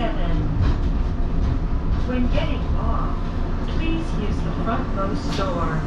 E7. When getting off, please use the frontmost door.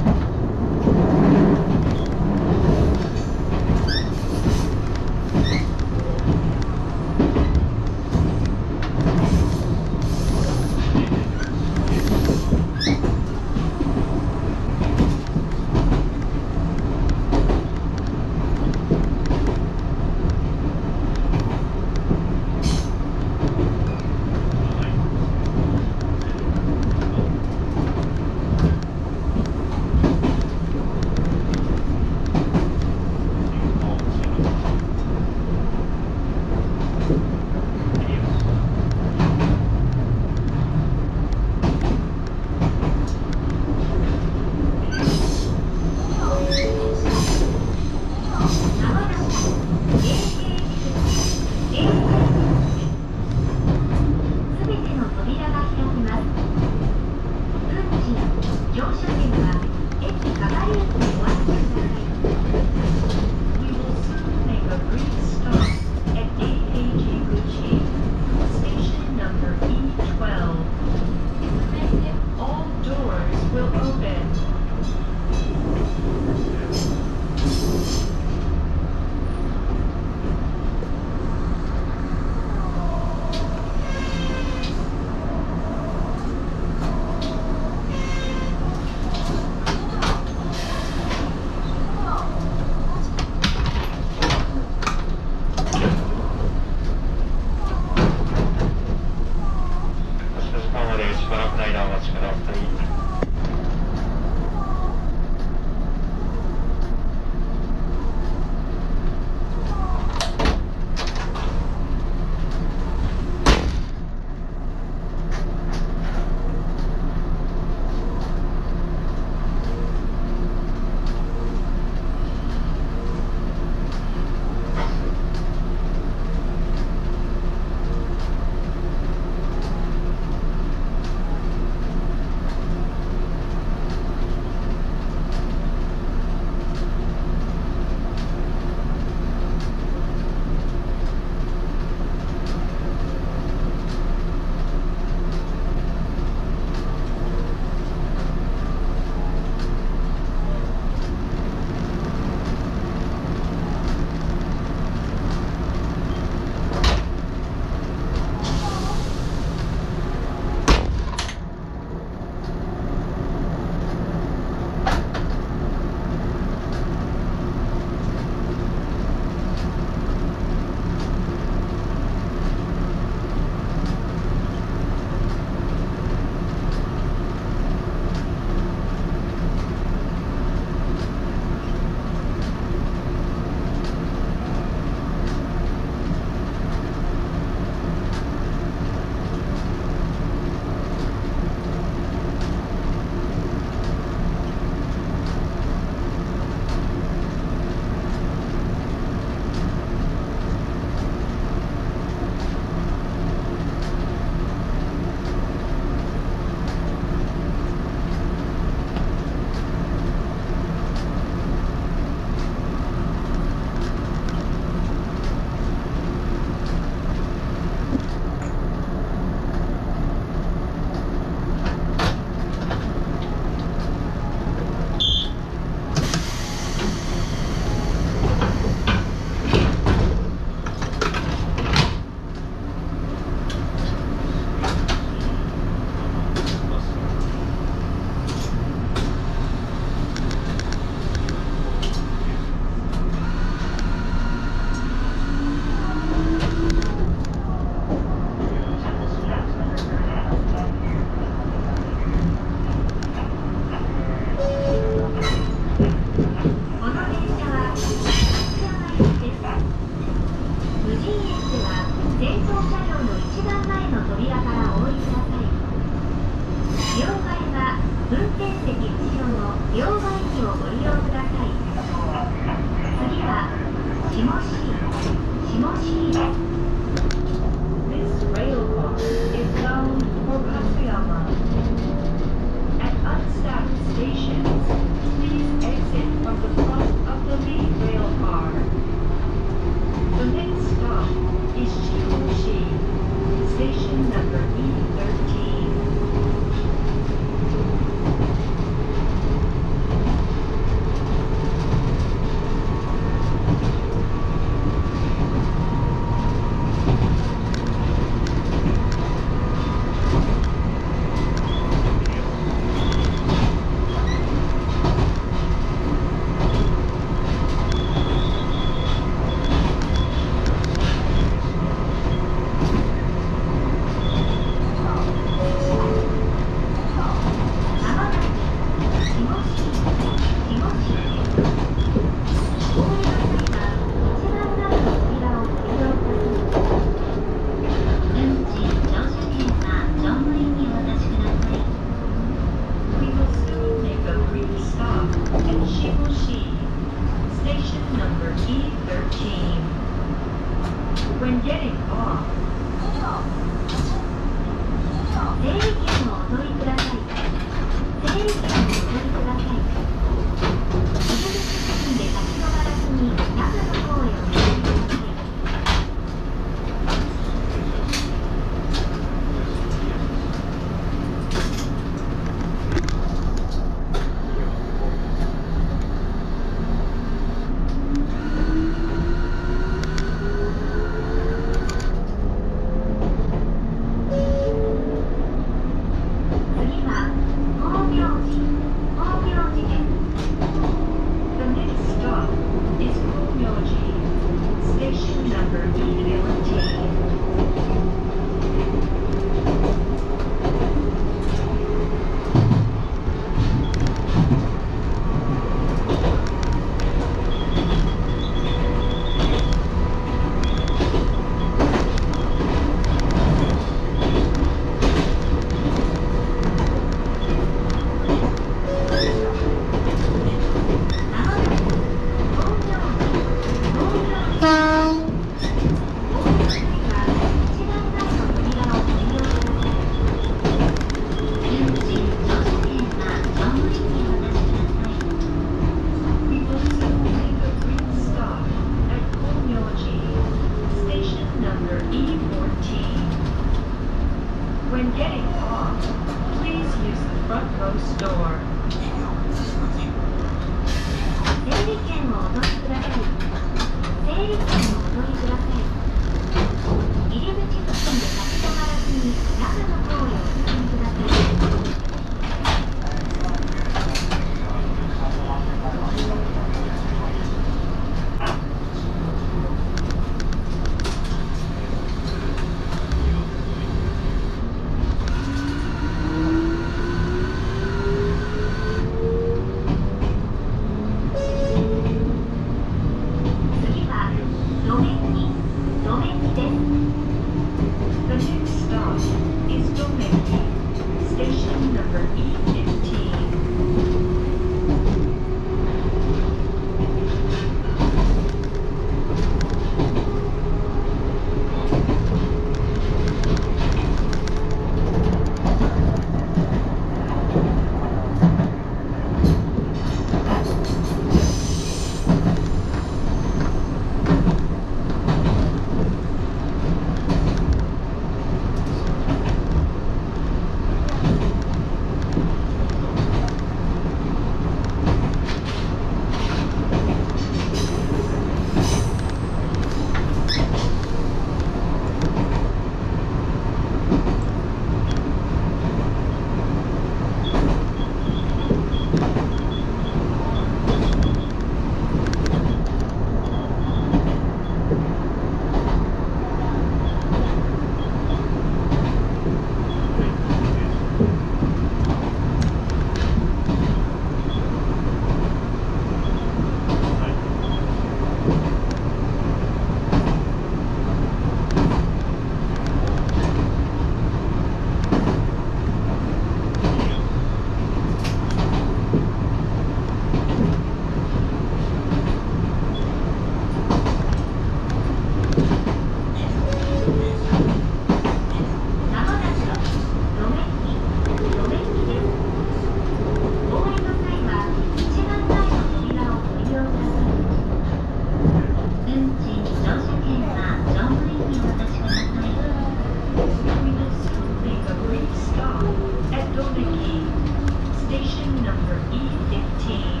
number E15.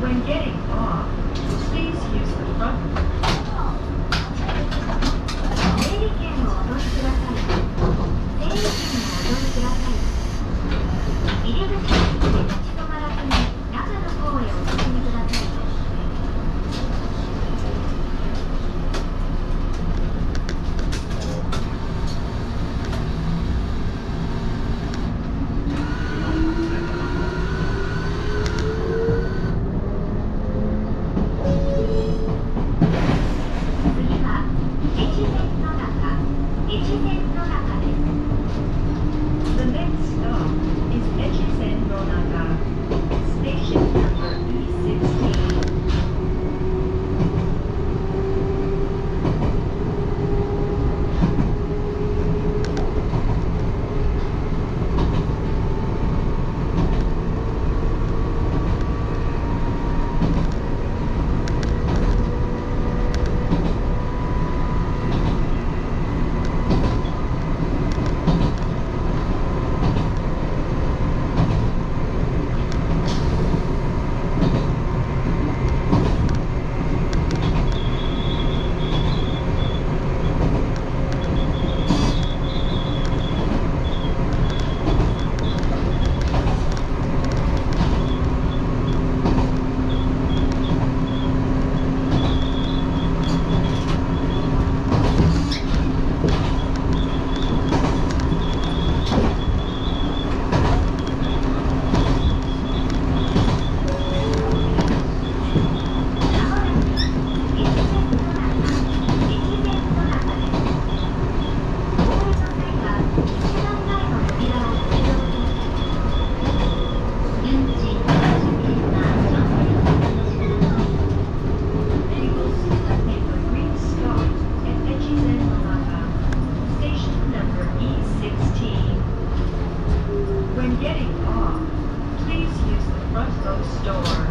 When getting off, please use the front front ghost door.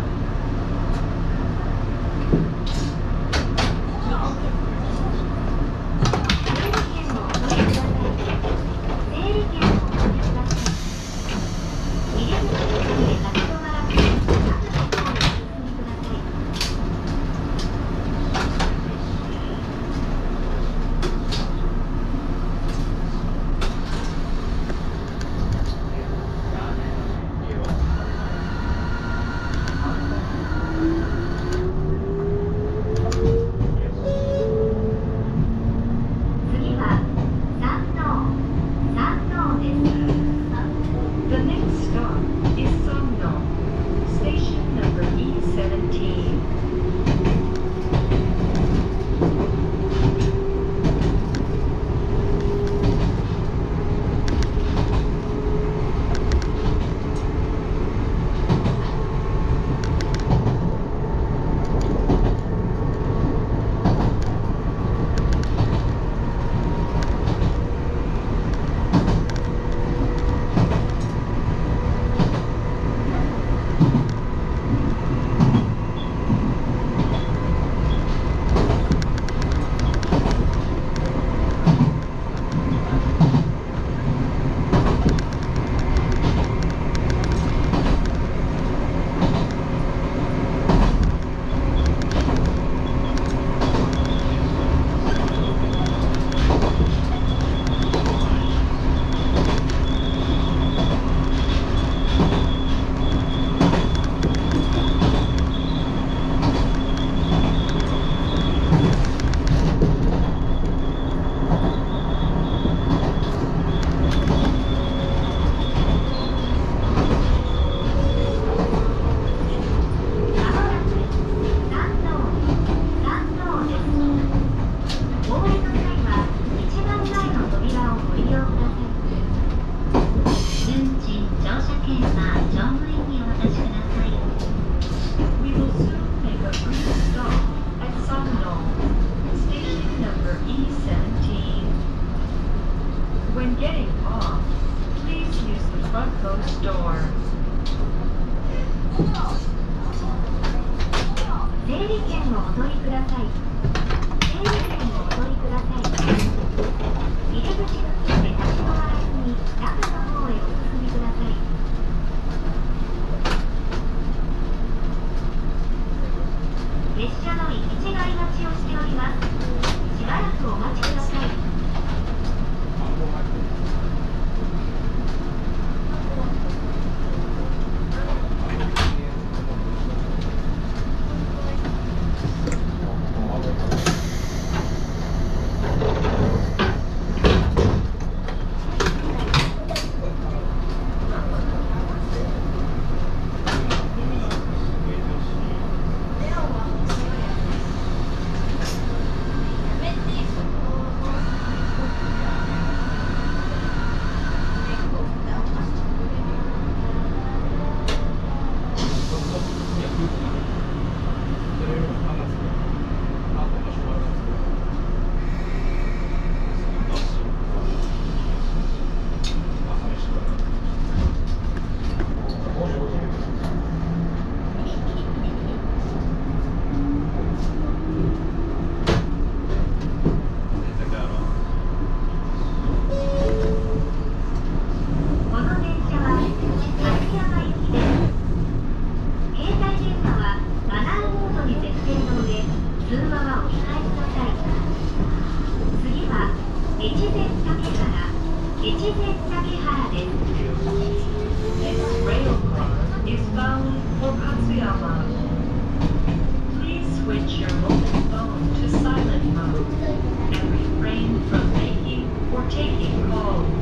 一八九。Taking calls.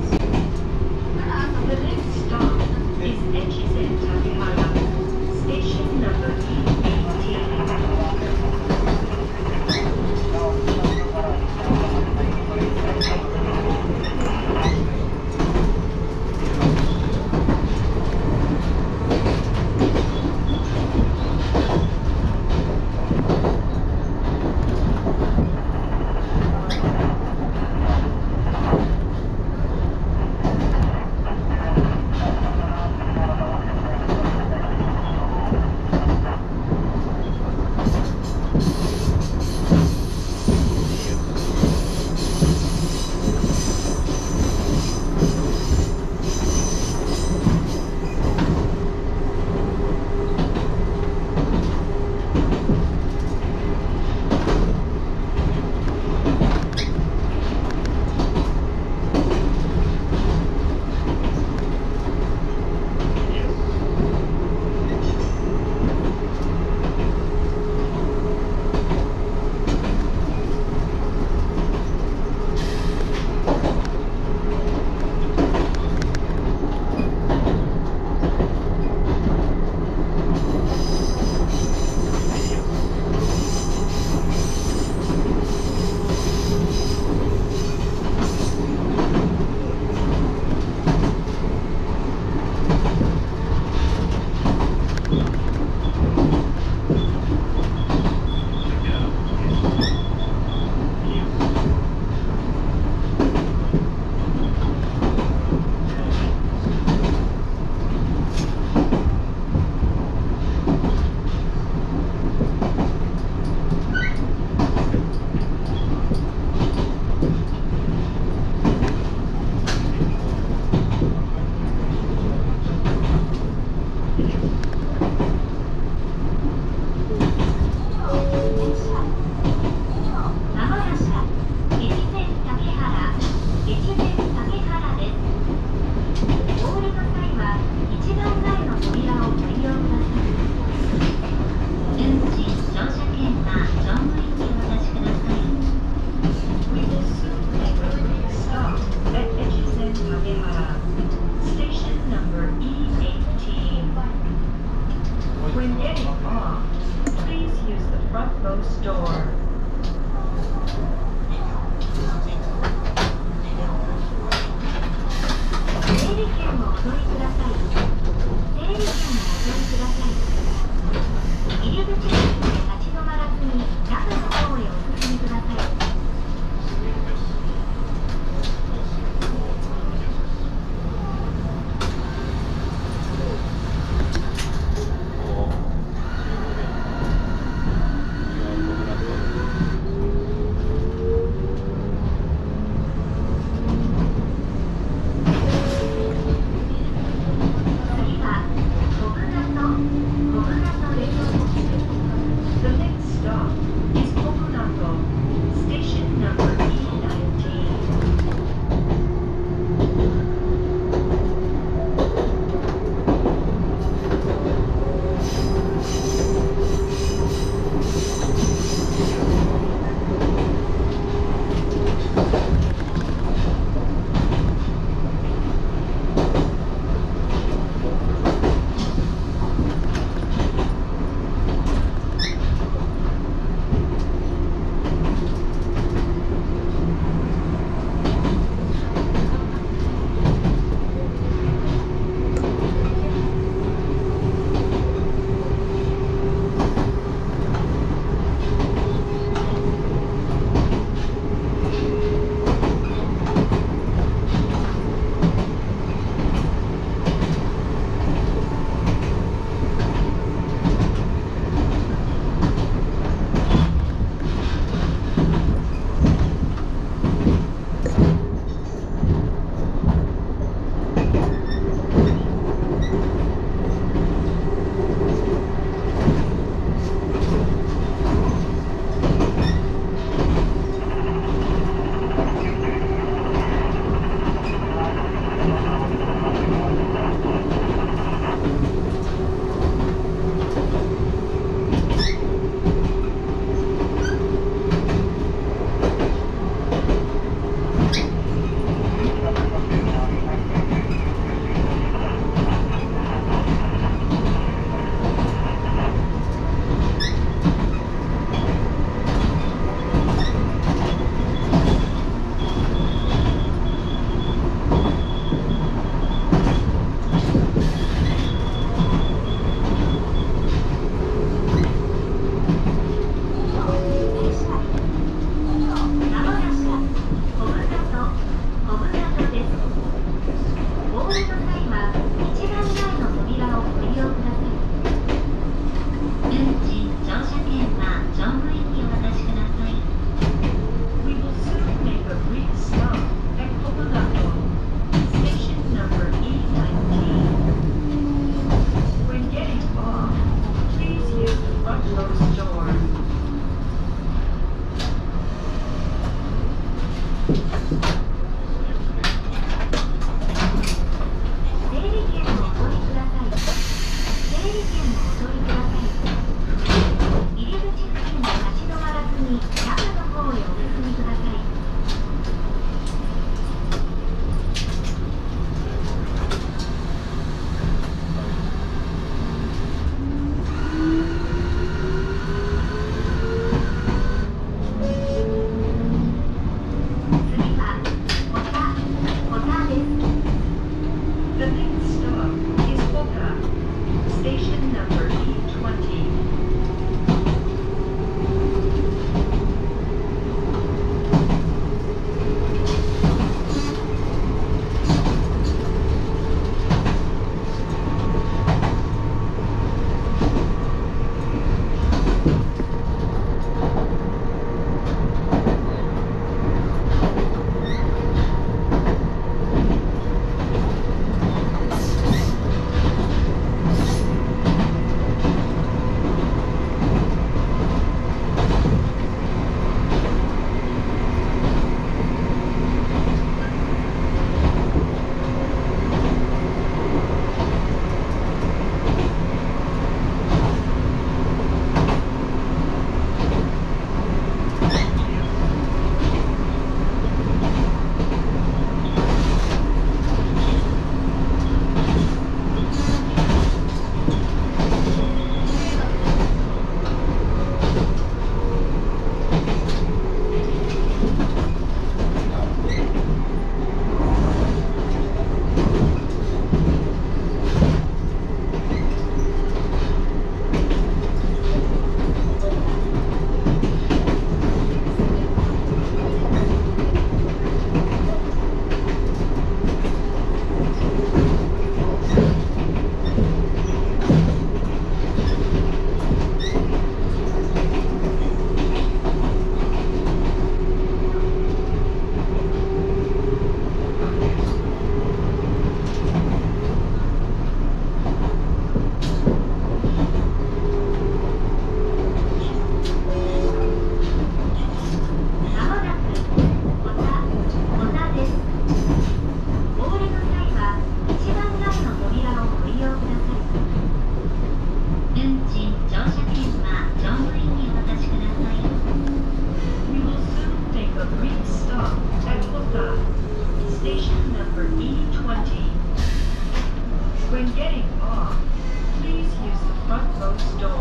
整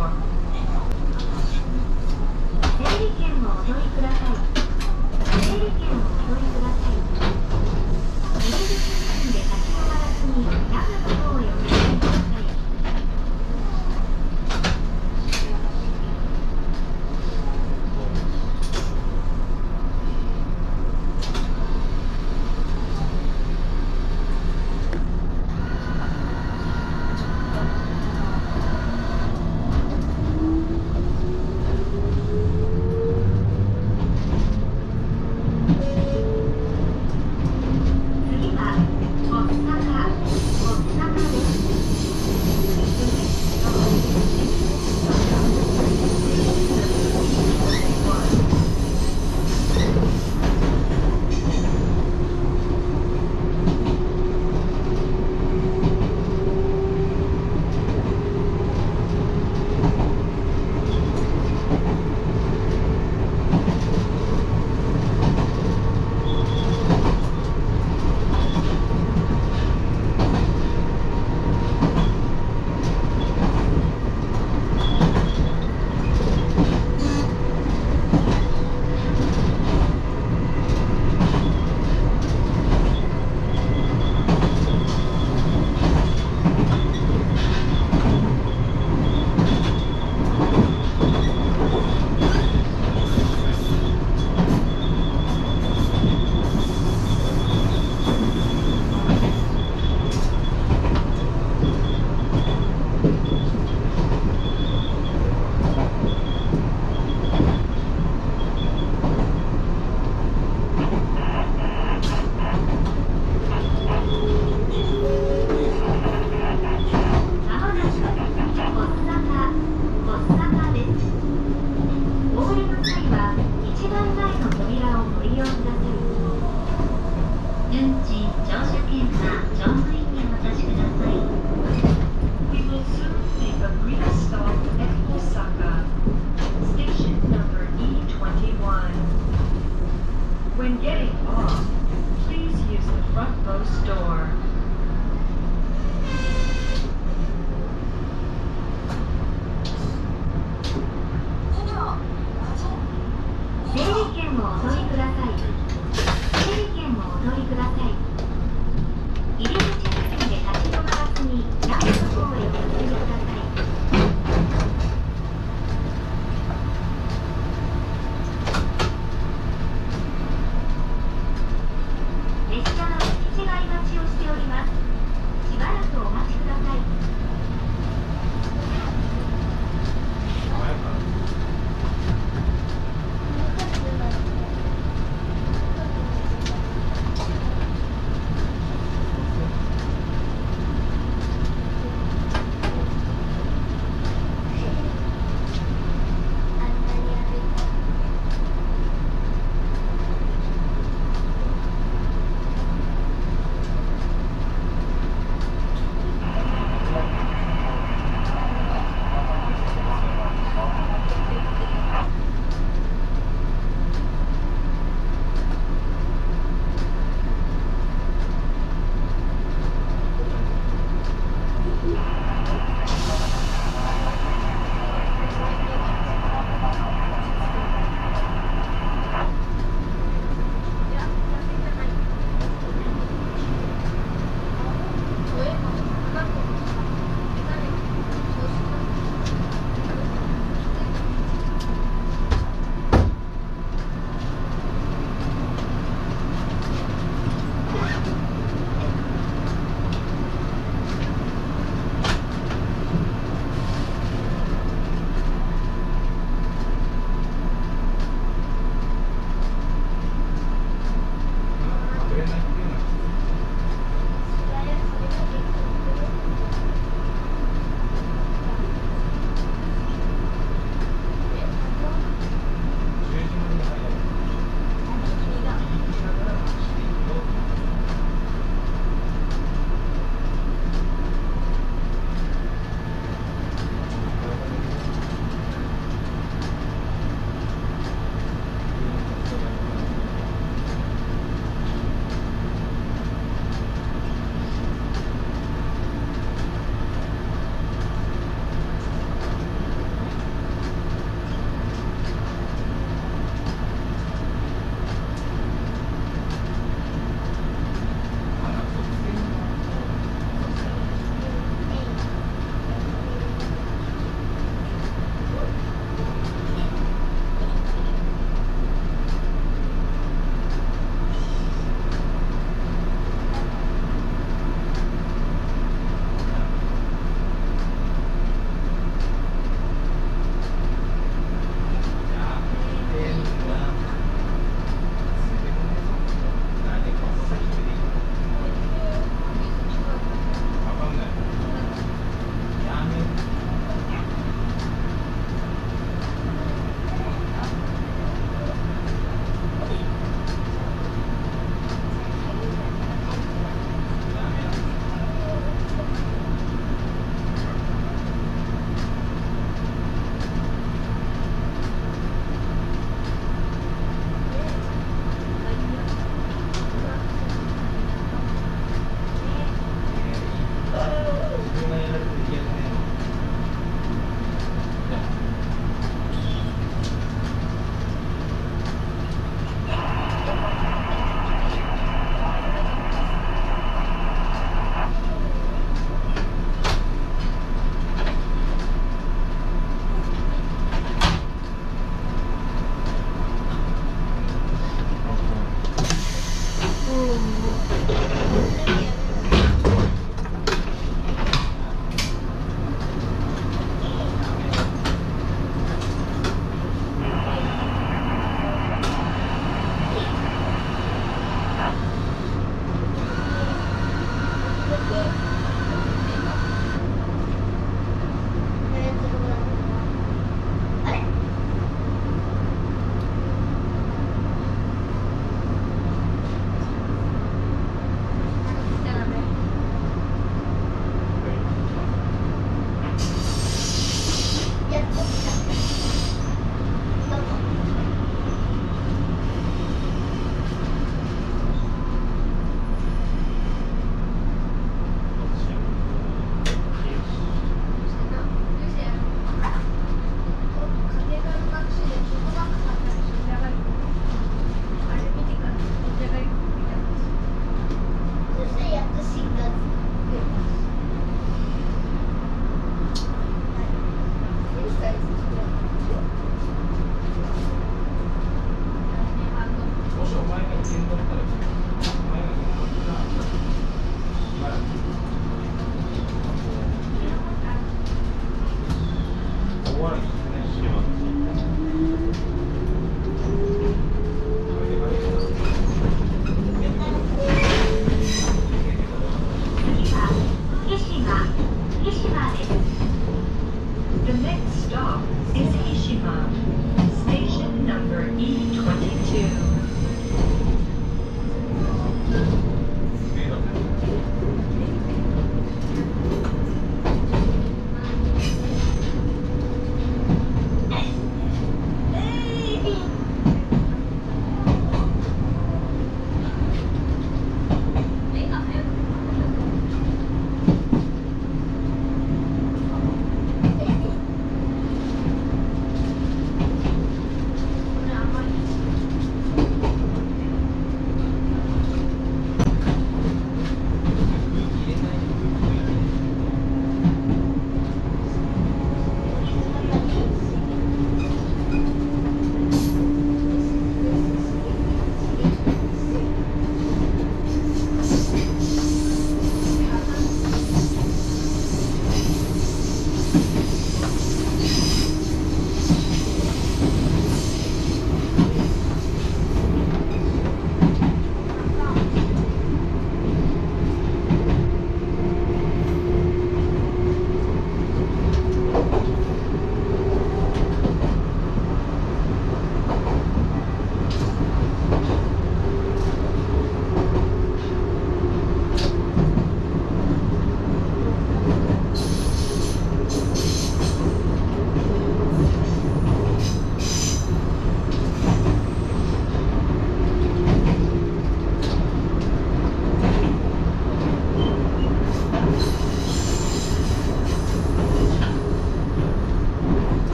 理券をお取りください the Greek star